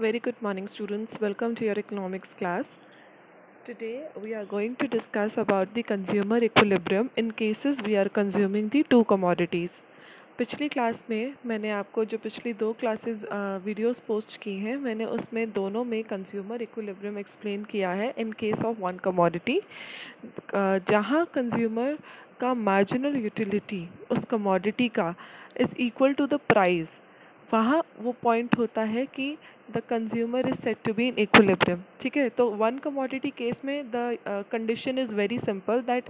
Very good morning students. Welcome to your economics class. Today we are going to discuss about the consumer equilibrium in cases we are consuming the two commodities. पिछली class में मैंने आपको जो पिछली दो classes videos post की हैं मैंने उसमें दोनों में कंज्यूमर इक्विलिब्रियम एक्सप्लेन किया है in case of one commodity जहाँ कंज्यूमर का मार्जिनल यूटिलिटी उस कमोडिटी का is equal to the price वहाँ वो पॉइंट होता है कि the consumer is set to be in equilibrium ठीक है? तो वन कमोडिटी केस में the condition is very simple that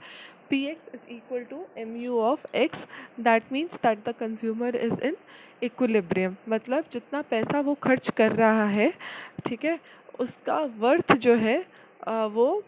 P X is equal to M U of X that means that the consumer is in equilibrium मतलब जितना पैसा वो खर्च कर रहा है ठीक है? उसका वर्थ जो है uh, वो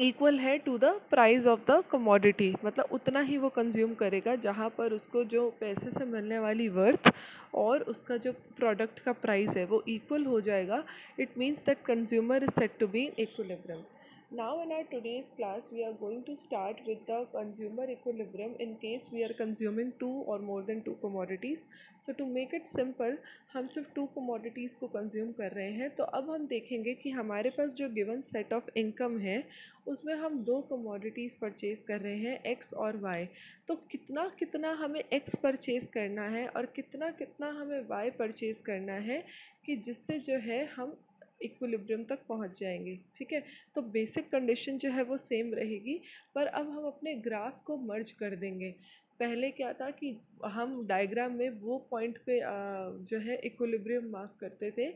इक्वल है to the price of the commodity मतलब उतना ही वो कंज्यूम करेगा जहाँ पर उसको जो पैसे से मिलने वाली वर्थ और उसका जो प्रोडक्ट का प्राइस है वो इक्वल हो जाएगा. It means that consumer is set to be in equilibrium Now in our today's class we are going to start with the consumer equilibrium in case we are consuming two or more than two commodities. So to make it simple हम सिर्फ़ to commodities को consume कर रहे हैं तो अब हम देखेंगे कि हमारे पास जो given set of income है उसमें हम दो commodities purchase कर रहे हैं x और y तो कितना कितना हमें x purchase करना है और कितना कितना हमें y purchase करना है कि जिससे जो है हम इक्विलिब्रियम तक पहुँच जाएँगे, ठीक है? तो बेसिक कंडीशन जो है वो सेम रहेगी, पर अब हम अपने ग्राफ को मर्ज कर देंगे। पहले क्या था कि हम डायग्राम में वो पॉइंट पे जो है इक्विलिब्रियम मार्क करते थे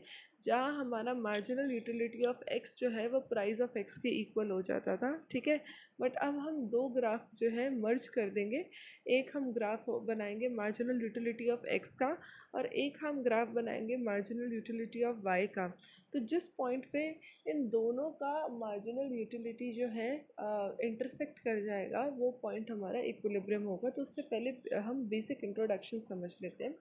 जहाँ हमारा मार्जिनल यूटिलिटी ऑफ़ एक्स जो है, वो प्राइस ऑफ़ एक्स के इक्वल हो जाता था, ठीक है? बट अब हम दो ग्राफ जो है मर्ज कर देंगे। एक हम ग्राफ बनाएँगे मार्जिनल यूटिलिटी ऑफ़ एक्स का और एक हम ग्राफ बनाएँगे मार्जिनल यूटिलिटी ऑफ़ वाई का। तो जिस पॉइंट पे इन दोनों का मार्जिनल यूटिलिटी जो है इंटरसेक्ट कर जाएगा, वो पॉइंट हमारा इक्विलिब्रियम होगा। तो उससे पहले हम बेसिक इंट्रोडक्शन समझ लेते हैं।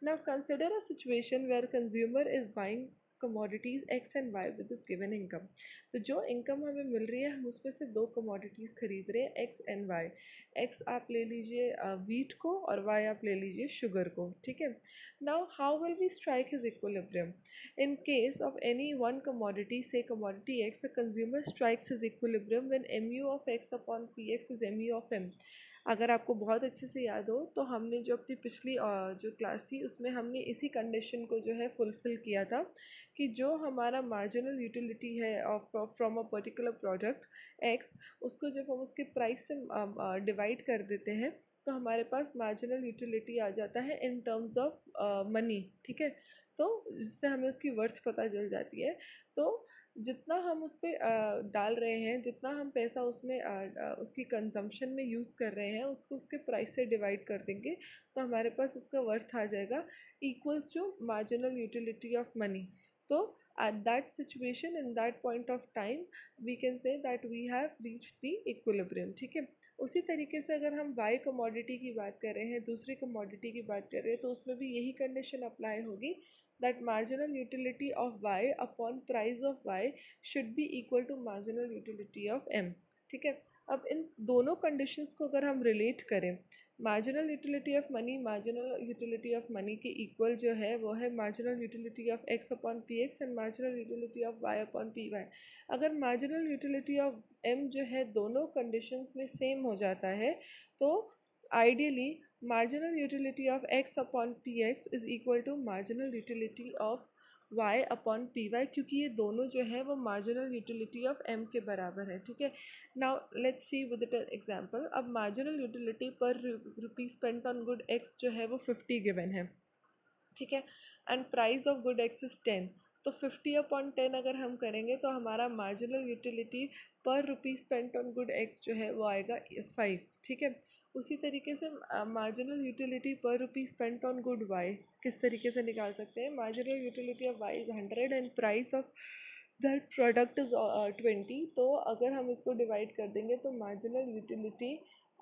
Now consider a situation where consumer is buying commodities x and y with this given income. तो जो income हमें मिल रही है हम उसमें से दो commodities खरीद रहे हैं x and y. x आप ले लीजिए wheat को और y आप ले लीजिए sugar को ठीक है Now how will we strike his equilibrium? In case of any one commodity say commodity x the consumer strikes his equilibrium when mu of x upon px is mu of m. अगर आपको बहुत अच्छे से याद हो तो हमने जो अपनी पिछली जो क्लास थी, उसमें हमने इसी कंडीशन को जो है फुलफ़िल किया था कि जो हमारा मार्जिनल यूटिलिटी है from a particular product X उसको जब हम उसके प्राइस से डिवाइड कर देते हैं तो हमारे पास मार्जिनल यूटिलिटी आ जाता है इन टर्म्स ऑफ़ मनी ठीक है? तो जिससे हमें उसकी वर्थ पता चल जाती है। तो जितना हम उस पर डाल रहे हैं, जितना हम पैसा उसमें उसकी कंजम्पशन में यूज़ कर रहे हैं, उसको उसके प्राइस से डिवाइड कर देंगे तो हमारे पास उसका वर्थ आ जाएगा equals to marginal utility of money तो at that situation in that point of time we can say that we have reach the equilibrium ठीक है? उसी तरीके से अगर हम वाई कमोडिटी की बात कर रहे हैं, दूसरी कमोडिटी की बात कर रहे हैं तो उसमें भी यही कंडीशन अप्लाई होगी that marginal utility of y upon price of y should be equal to marginal utility of m. ठीक है? अब इन दोनों कंडीशंस को अगर हम रिलेट करें marginal utility of money marginal utility of money के इक्वल जो है, वो है marginal utility of X upon P X and marginal utility of Y upon P Y अगर मार्जिनल यूटिलिटी ऑफ़ एम जो है, दोनों कंडीशंस में सेम हो जाता है तो ideally marginal utility of X upon P X is equal to marginal utility of Y upon P Y क्योंकि ये दोनों जो है वो मार्जिनल यूटिलिटी ऑफ़ एम के बराबर है, ठीक है? Now let's see with it example अब marginal utility per rupees spent on good X जो है वो 50 गिवन है, ठीक है? And price of good X is 10 तो 50 अपॉन टेन अगर हम करेंगे तो हमारा marginal utility per rupees spent on good X जो है वो आएगा फाइव ठीक है? उसी तरीके से marginal utility per rupee spent on good Y किस तरीके से निकाल सकते हैं? Marginal utility of Y is hundred and price of that product is twenty तो अगर हम इसको डिवाइड कर देंगे तो marginal utility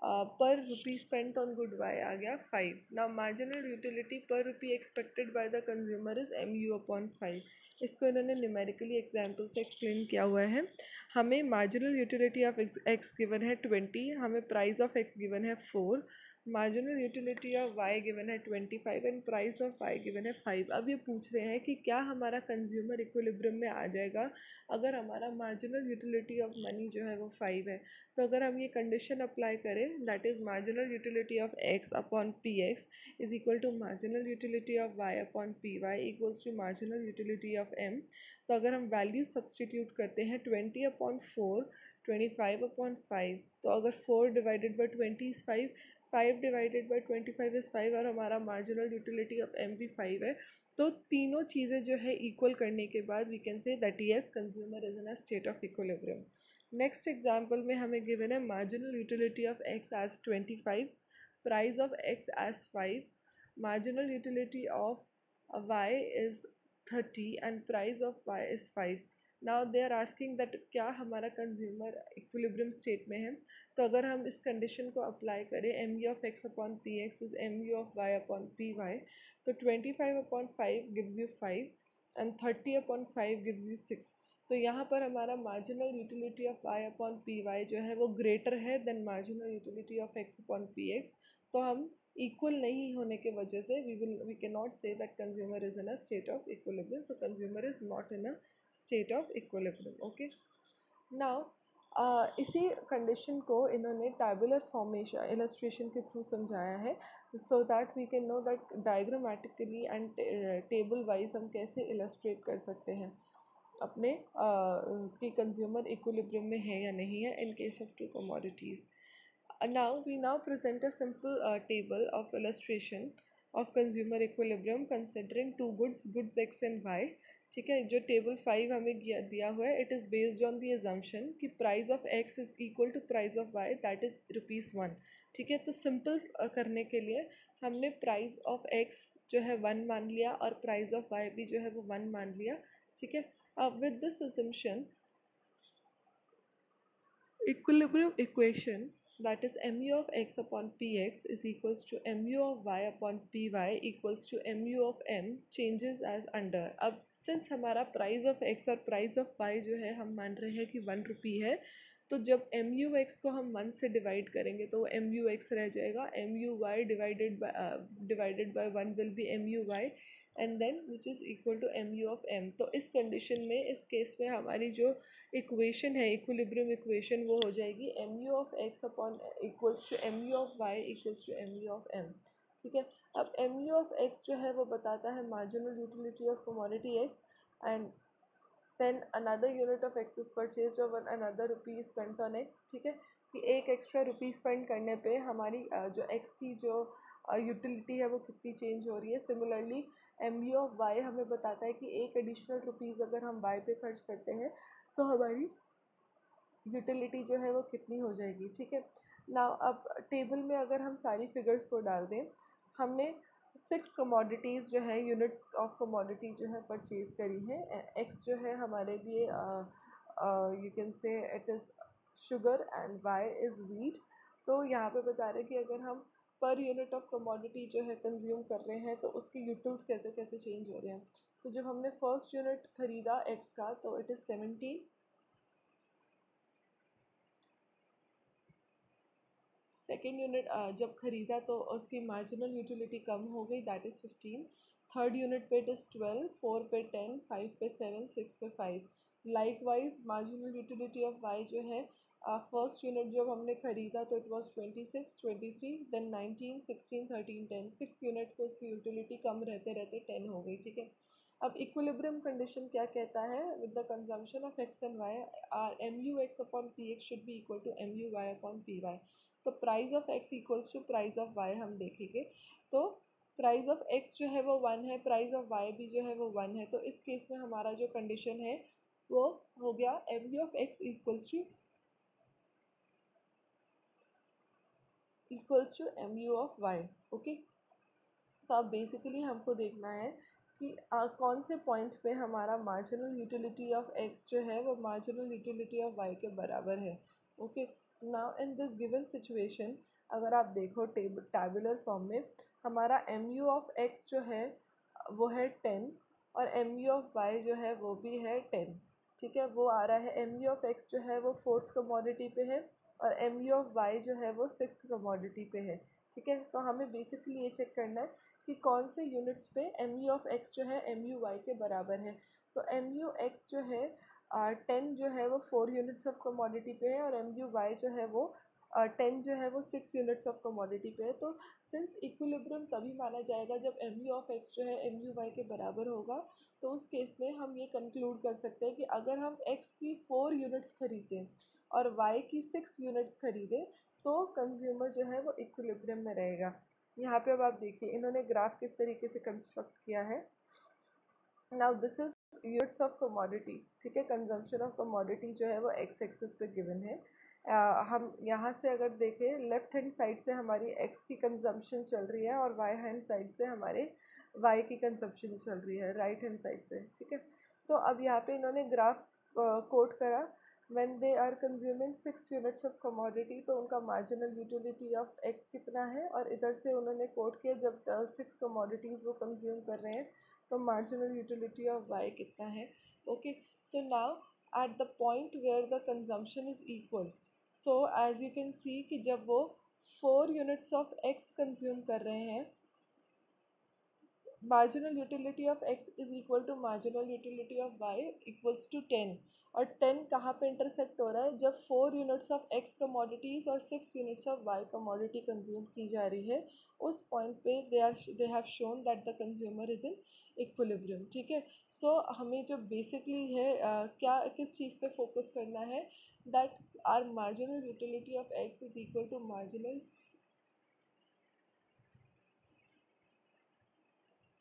per rupee spent on good Y आ गया फाइव ना marginal utility per rupee expected by the consumer is M U upon five इसको इन्होंने न्यूमेरिकली एग्ज़ाम्पल से एक्सप्लेन किया हुआ है। हमें marginal utility of X given है ट्वेंटी हमें प्राइस ऑफ़ एक्स गिवन है four marginal utility of Y given है twenty five and price of Y given है फाइव अब ये पूछ रहे हैं कि क्या हमारा कंज्यूमर इक्विलिब्रियम में आ जाएगा? अगर हमारा मार्जिनल यूटिलिटी ऑफ़ मनी जो है वो फाइव है तो अगर हम ये कंडीशन अप्लाई करें that is marginal utility of X upon P X is equal to marginal utility of Y upon P Y equals to marginal utility of M तो अगर हम वैल्यू सब्सटीट्यूट करते हैं twenty upon four twenty five upon five तो अगर four divided by twenty is five five divided by twenty five is five और हमारा marginal utility of M भी फाइव है। तो तीनों चीज़ें जो है इक्वल करने के बाद we can say that yes consumer is in a state of equilibrium next example में हमें गिवन है marginal utility of X as twenty five price of X as five marginal utility of Y is thirty and price of Y is five now they are asking that क्या हमारा consumer equilibrium state में है? तो अगर हम इस condition को apply करें M U of X upon P X is M U of Y upon P Y तो twenty five upon five gives you five and thirty upon five gives you six तो यहाँ पर हमारा marginal utility of Y upon P Y जो है वो greater है then marginal utility of X upon P X तो हम इक्वल नहीं होने के वजह से we will we can not say that consumer is in a state of equilibrium so consumer is not in a state of equilibrium okay now इसी condition को इन्होंने टैबुलर फॉर्मेशन इलस्ट्रेशन के थ्रू समझाया है so that we can know that diagrammatically and table wise हम कैसे illustrate कर सकते हैं। अपने कि कंज्यूमर इक्विलिब्रियम में है या नहीं है, in case of two commodities now we now present a simple table of illustration of consumer equilibrium considering two goods goods X and Y ठीक है, जो टेबल फाइव हमें दिया हुआ है it is based on the assumption कि price of X is equal to price of Y that is rupees one ठीक है तो सिंपल करने के लिए हमने प्राइस ऑफ़ एक्स जो है वन मान लिया और प्राइस ऑफ़ वाई भी जो है वो वन मान लिया। ठीक है, अब with this assumption equilibrium equation that is mu of x upon px is equals to mu of y upon py equals to mu of m changes as under. अब सिंस हमारा प्राइस ऑफ़ एक्स और price of Y जो है, हम मान रहे हैं कि वन रुपी है तो जब एम यू एक्स को हम वन से डिवाइड करेंगे तो एम यू एक्स रह जाएगा। M U Y divided by divided by one will be M U Y and then which is equal to M U of M तो इस condition में, इस केस में हमारी जो इक्वेशन है इक्विलिब्रियम इक्वेशन वो हो जाएगी M U of X upon equals to M U of Y equals to M U of M ठीक है? अब एम यू ऑफ़ एक्स जो है वो बताता है marginal utility of commodity X and then another unit of X is purchase of another rupees spent on X ठीक है? कि एक एक्स्ट्रा रुपी स्पेंड करने पे हमारी जो एक्स की जो यूटिलिटी है वो कितनी चेंज हो रही है? Similarly M U of Y हमें बताता है कि एक एडिशनल रुपीज़ अगर हम वाई पे खर्च करते हैं तो हमारी यूटिलिटी जो है वो कितनी हो जाएगी, ठीक है? ना अब टेबल में अगर हम सारी फिगर्स को डाल दें हमने सिक्स कमोडिटीज़ जो है यूनिट्स ऑफ़ कमोडिटी जो है परचेज़ करी है। एक्स जो है हमारे लिए you can say it is sugar and Y is wheat तो यहाँ पे बता रहे कि अगर हम पर यूनिट ऑफ़ कमोडिटी जो है कंज्यूम कर रहे हैं तो उसके यूटिल्स कैसे कैसे चेंज हो रहे हैं। तो जब हमने फ़र्स्ट यूनिट ख़रीदा एक्स का तो it is seventy second unit जब ख़रीदा तो उसकी मार्जिनल यूटिलिटी कम हो गई that is fifteen third unit पे इट इज़ ट्वेल्व फोर पे टेन फाइव पे सेवन सिक्स पे five like wise marginal utility of Y जो है फ़र्स्ट यूनिट जब हमने ख़रीदा तो it was twenty six twenty three then nineteen sixteen thirteen ten six unit पे उसकी यूटिलिटी कम रहते रहते टेन हो गई, ठीक है? अब इक्विलिब्रियम कंडीशन क्या कहता है? With the consumption of X and Y are M U X upon P X should be equal to M U Y upon P Y तो price of X equals to price of Y हम देखेंगे। तो price of X जो है वो one है price of Y भी जो है वो वन है। तो इस केस में हमारा जो कंडीशन है वो हो गया M U of X equals to equals to M U of Y okay तो अब बेसिकली हमको देखना है कि आ, कौन से पॉइंट पे हमारा मार्जिनल यूटिलिटी ऑफ़ एक्स जो है वो मार्जिनल यूटिलिटी ऑफ़ वाई के बराबर है okay now in this given situation अगर आप देखो टेब टैबुलर फॉर्म में, हमारा एम यू ऑफ़ एक्स जो है, वो है टेन और एम यू ऑफ़ वाई जो है, वो भी है टेन ठीक है? वो आ रहा है एम यू ऑफ़ एक्स जो है, वो फोर्थ कमोडिटी पे है और एम यू ऑफ़ वाई जो है, वो सिक्स कमोडिटी पे है. ठीक है? तो हमें बेसिकली ये चेक करना है कि कौन से यूनिट्स पे एम यू ऑफ़ एक्स जो है एम यू वाई के बराबर है. तो एम यू एक्स जो है टेन जो है वो फोर यूनिट्स ऑफ़ कमोडिटी पे है और एम यू वाई जो है वो टेन जो है वो सिक्स यूनिट्स ऑफ़ कमोडिटी पे है। तो सिंस इक्विलिब्रियम तभी माना जाएगा जब एम यू ऑफ़ एक्स जो है एम यू वाई के बराबर होगा तो उस केस में हम ये कंक्लूड कर सकते हैं कि अगर हम एक्स की फोर यूनिट्स खरीदें और वाई की सिक्स यूनिट्स खरीदें तो कंज्यूमर जो है वो इक्विलिब्रियम में रहेगा। यहाँ पे अब आप देखिए, इन्होंने ग्राफ किस तरीके से कंस्ट्रक्ट किया है। Now this is units of commodity ठीक है? कंजम्पशन ऑफ़ कमोडिटी जो है वो एक्स एक्सेस पे गिवन है। आ, हम यहाँ से अगर देखें लेफ़्ट हैंड साइड से हमारी एक्स की कंजम्पशन चल रही है और वाई हैंड साइड से हमारे वाई की कंजम्पशन चल रही है राइट हैंड साइड से ठीक है? तो अब यहाँ पे इन्होंने ग्राफ कोट करा। When they are consuming six units of commodity तो उनका मार्जिनल यूटिलिटी ऑफ़ एक्स कितना है? और इधर से उन्होंने कोट किया जब सिक्स कमोडिटीज़ वो कंज्यूम कर रहे हैं तो मार्जिनल यूटिलिटी ऑफ़ वाई कितना है? Okay so now at the point where the consumption is equal so as you can see कि जब वो four units of X consume कर रहे हैं marginal utility of X is equal to marginal utility of Y equals to ten और ten कहाँ पे intersect हो रहा है जब four units of X commodities और six units of Y commodity consume की जा रही है उस पॉइंट पे they are they have shown that the consumer is in equilibrium ठीक है? सो हमें जो बेसिकली है uh, क्या किस चीज़ पे फोकस करना है? That are marginal utility of X is equal to marginal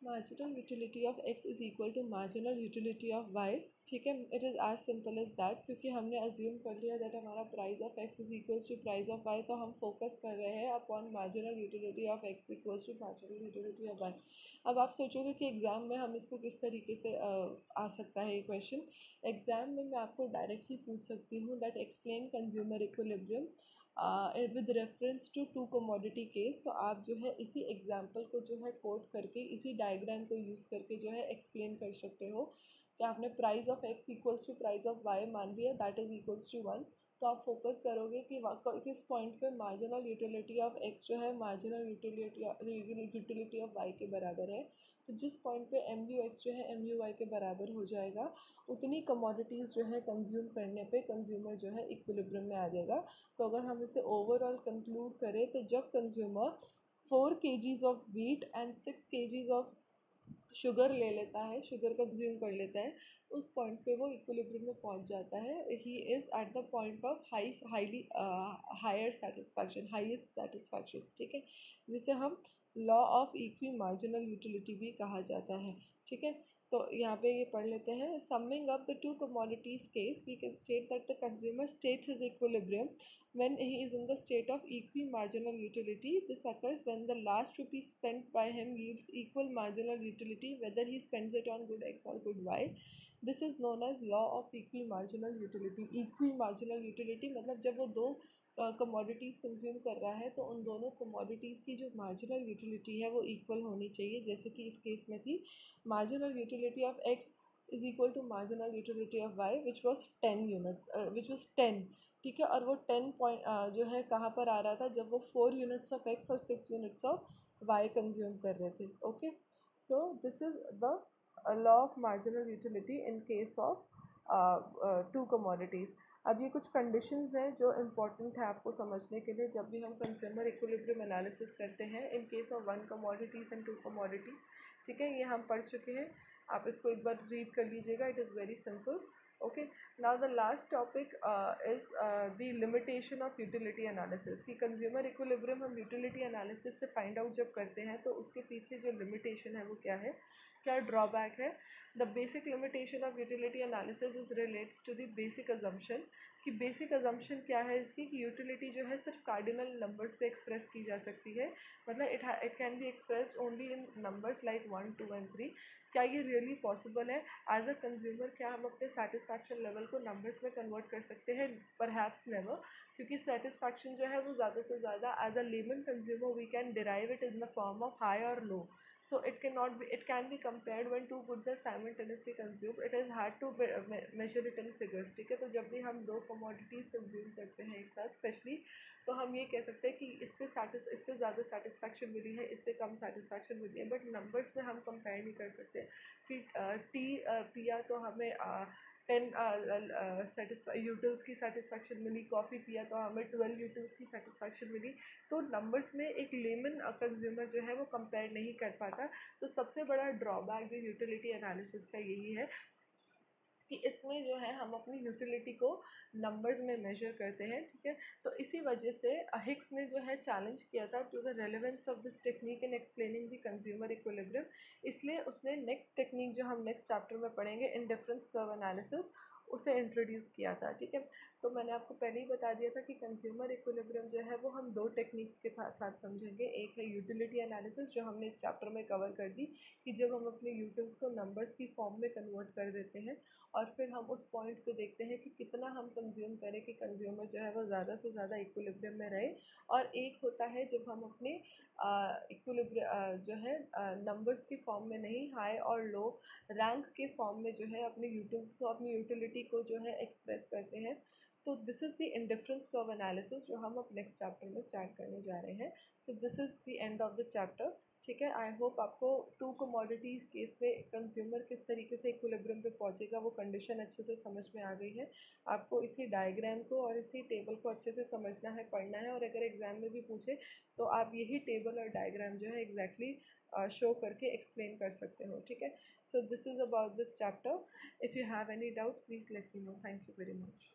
marginal utility of x is equal to marginal utility of y. ठीक है it is as simple is that क्योंकि हमने अज्यूम कर लिया दैट हमारा price of X is equals to price of Y तो हम focus कर रहे हैं upon marginal utility of X equals to marginal utility of Y अब आप सोचोगे कि एग्ज़ाम में हम इसको किस तरीके से आ सकता है ये क्वेश्चन एग्ज़ाम में मैं आपको डायरेक्टली पूछ सकती हूँ that explain consumer equilibrium with reference to two commodity case तो आप जो है इसी एग्ज़ाम्पल को जो है कोट करके, इसी डायग्राम को यूज़ करके जो है एक्सप्लेन कर सकते हो। कि आपने price of X equals to price of Y मान लिया that is equals to one तो आप फोकस करोगे कि किस पॉइंट पे मार्जिनल यूटिलिटी ऑफ़ एक्स जो है marginal utility utility of Y के बराबर है. तो जिस पॉइंट पे एम यू एक्स जो है एम यू वाई के बराबर हो जाएगा, उतनी कमोडिटीज़ जो है कंज्यूम करने पे कंज्यूमर जो है इक्विलिब्रियम में आ जाएगा. तो अगर हम इसे ओवरऑल कंक्लूड करें तो जब consumer four K Gs of wheat and six K Gs of sugar ले लेता है शुगर कंज्यूम कर लेता है, उस पॉइंट पे वो इक्विलिब्रियम में पहुँच जाता है। He is at the point of high highly higher satisfaction highest satisfaction ठीक है? जिसे हम law of equi marginal utility भी कहा जाता है, ठीक है? तो यहाँ पे ये पढ़ लेते हैं। Summing up the two commodities case we can state that the consumer states is equilibrium when he is in the state of equi marginal utility this occurs when the last rupee spent by him leaves equal marginal utility whether he spends it on good X और good Y this is known as law of equi marginal utility equi marginal utility मतलब जब वो दो commodities consume कर रहा है तो उन दोनों कमोडिटीज़ की जो मार्जिनल यूटिलिटी है, वो इक्वल होनी चाहिए। जैसे कि इस केस में थी marginal utility of X is equal to marginal utility of Y which was ten units which was ten ठीक है? और वो टेन पॉइंट जो है, कहाँ पर आ रहा था? जब वो फोर यूनिट्स ऑफ़ एक्स और six units of Y consume कर रहे थे okay so this is the law of marginal utility in case of two commodities अब ये कुछ कंडीशंस हैं जो इंपॉर्टेंट है आपको समझने के लिए। जब भी हम कंज्यूमर इक्विलिब्रियम एनालिसिस करते हैं in case of one commodities and two commodities ठीक है? ये हम पढ़ चुके हैं। आप इसको एक बार रीड कर लीजिएगा। It is very simple okay now the last topic is the limitation of utility analysis कि कंज्यूमर इक्विलिब्रियम हम यूटिलिटी एनालिसिस से फाइंड आउट जब करते हैं तो उसके पीछे जो लिमिटेशन है वो क्या है? क्या ड्रॉबैक है। The basic limitation of utility analysis is relates to the basic assumption कि बेसिक अजम्पशन क्या है इसकी कि यूटिलिटी जो है सिर्फ़ कार्डिनल नंबर्स पे एक्सप्रेस की जा सकती है। मतलब it it can be express only in numbers like one two and three क्या ये रियली पॉसिबल है? एज अ कंज्यूमर क्या हम अपने सेटिस्फैक्शन लेवल को नंबर्स में कन्वर्ट कर सकते हैं? पर हैप्स नेवर क्योंकि सेटिस्फैक्शन जो है वो ज़्यादा से ज़्यादा as a layman consumer we can derive it in the form of high और low so it cannot be it can be compared when two goods are simultaneously consumed it is hard to measure it in figures ठीक है तो जब भी हम दो commodities consume करते हैं एक साथ specially तो हम ये कह सकते हैं कि इससे साटिस इससे ज़्यादा सेटिस्फैक्शन मिली है इससे कम सेटिस्फैक्शन मिली है बट नंबर्स में हम कंपेयर नहीं कर सकते कि टी पिया तो हमें टेन यूटल्स की सेटिस्फेक्शन मिली कॉफ़ी पिया तो हमें ट्वेल्व यूटल्स की सेटिस्फेक्शन मिली। तो नंबर्स में एक लेमन कंज्यूमर जो है वो कंपेयर नहीं कर पाता। तो सबसे बड़ा ड्रॉबैक जो यूटिलिटी एनालिसिस का यही है कि इसमें जो है हम अपनी यूटिलिटी को नंबर्स में मेजर करते हैं, ठीक है? तो इसी वजह से हिक्स ने जो है चैलेंज किया था to the relevance of this technique in explaining the consumer equilibrium इसलिए उसने नेक्स्ट टेक्निक जो हम नेक्स्ट चैप्टर में पढ़ेंगे इन डिफरेंस कर्व एनालिसिस उसे इंट्रोड्यूस किया था, ठीक है? तो मैंने आपको पहले ही बता दिया था कि कंज्यूमर इक्विलिब्रियम जो है वो हम दो टेक्निक्स के साथ समझेंगे। एक है यूटिलिटी एनालिसिस जो हमने इस चैप्टर में कवर कर दी कि जब हम अपने यूटिल्स को नंबर्स की फॉर्म में कन्वर्ट कर देते हैं और फिर हम उस पॉइंट को देखते हैं कि कितना हम कंज्यूम करें कि कंज्यूमर जो है वो ज़्यादा से ज़्यादा इक्विलिब्रियम में रहे। और एक होता है जब हम अपने इक्विलिब्रियम जो है नंबर्स के फॉर्म में नहीं हाई और लो रैंक के फॉर्म में जो है अपने यूटिल्स को, अपनी यूटिलिटी को जो है एक्सप्रेस करते हैं। तो this is the indifference curve analysis जो हम अब नेक्स्ट चैप्टर में स्टार्ट करने जा रहे हैं। So this is the end of the chapter ठीक है आई होप आपको टू कमोडिटीज़ केस में कंज्यूमर किस तरीके से इक्विलिब्रियम पे पहुंचेगा वो कंडीशन अच्छे से समझ में आ गई है। आपको इसी डायग्राम को और इसी टेबल को अच्छे से समझना है पढ़ना है और अगर एग्ज़ाम में भी पूछे तो आप यही टेबल और डायग्राम जो है एग्जैक्टली exactly, शो uh, करके एक्सप्लेन कर सकते हो ठीक है? So this is about this chapter if you have any doubt please let me know thank you very much